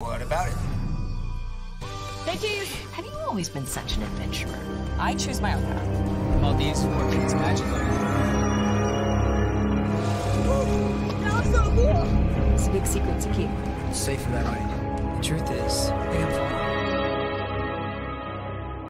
What about it? Thank you. Have you always been such an adventurer? I choose my own path. All these fortune's magical. That was so cool. It's a big secret to keep. Safe in that way. The truth is,